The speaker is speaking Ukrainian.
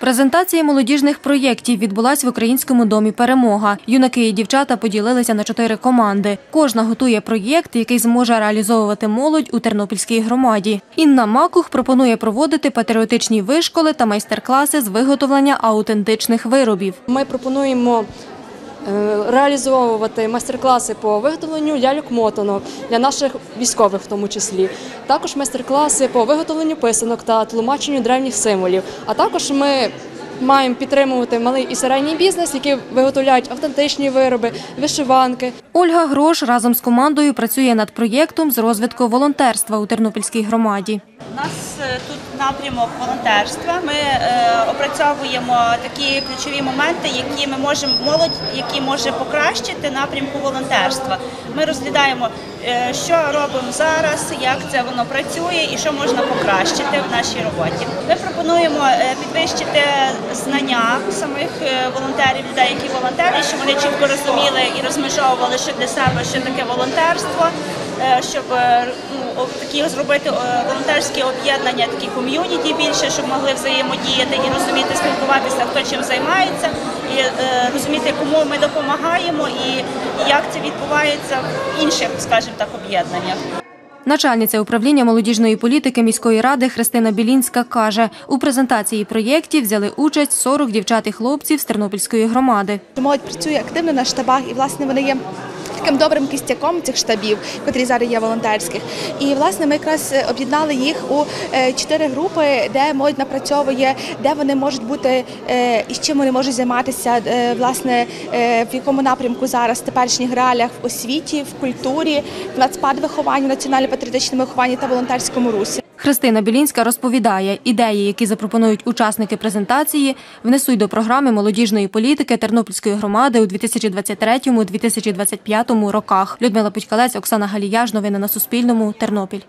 Презентація молодіжних проєктів відбулась в Українському домі Перемога. Юнаки і дівчата поділилися на чотири команди. Кожна готує проєкт, який зможе реалізовувати молодь у Тернопільській громаді. Інна Макух пропонує проводити патріотичні вишколи та майстер-класи з виготовлення аутентичних виробів. Ми пропонуємо реалізовувати майстер-класи по виготовленню ляльок-мотанок для наших військових, в тому числі. Також майстер-класи по виготовленню писанок та тлумаченню древніх символів. А також ми маємо підтримувати малий і середній бізнес, які виготовляють автентичні вироби, вишиванки. Ольга Грош разом з командою працює над проєктом з розвитку волонтерства у Тернопільській громаді. У нас е, тут напрямок волонтерства. Ми е, опрацьовуємо такі ключові моменти, які ми можемо молодь, які може покращити напрямку волонтерства. Ми розглядаємо, е, що робимо зараз, як це воно працює і що можна покращити в нашій роботі. Ми пропонуємо підвищити знання самих волонтерів, людей, які волонтери, щоб вони чітко розуміли і розмежовували, що для себе що таке волонтерство. е, Щоб е, ну, такі зробити е, волонтерські об'єднання, такі ком'юніті більше, щоб могли взаємодіяти і розуміти, спілкуватися, хто чим займається, і розуміти, кому ми допомагаємо, і як це відбувається в інших, скажімо так, об'єднаннях. Начальниця управління молодіжної політики міської ради Христина Білінська каже, у презентації проєктів взяли участь 40 дівчат і хлопців з Тернопільської громади. Молодь працює активно на штабах, і власне вони є. Таким добрим кістяком цих штабів, котрі зараз є волонтерських, і власне ми якраз е, об'єднали їх у е, чотири групи, де молодь напрацьовує, де вони можуть бути е, і з чим вони можуть займатися, власне в якому напрямку зараз в теперішніх реаліях в освіті, в культурі, в нацпадвихованні, національно-патріотичному вихованні та волонтерському русі. Христина Білінська розповідає, ідеї, які запропонують учасники презентації, внесуть до програми молодіжної політики Тернопільської громади у 2023-2025 роках. Людмила Путькалець, Оксана Галіяж. Новини на Суспільному. Тернопіль.